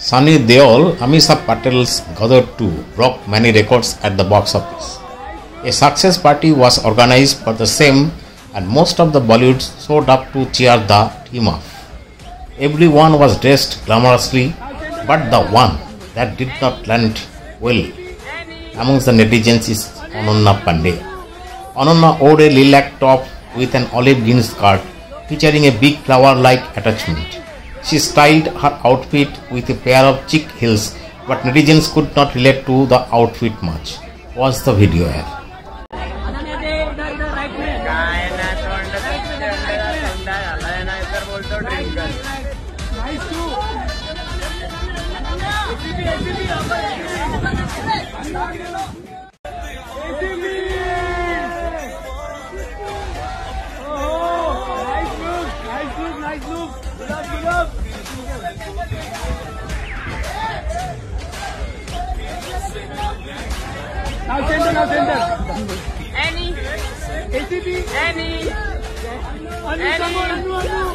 Sunny Deol, Amisha Patel's Gadar 2 broke many records at the box office. A success party was organized for the same and most of the Bollywood showed up to cheer the team up. Everyone was dressed glamorously, but the one that did not land well amongst the netizens is Ananya Panday. Ananya wore a lilac top with an olive green skirt featuring a big flower-like attachment. She styled her outfit with a pair of chic heels, but netizens could not relate to the outfit much. Watch the video here. काय Now center, now center. Any, ACP. any, Anu, come on, Anu, Anu. any any.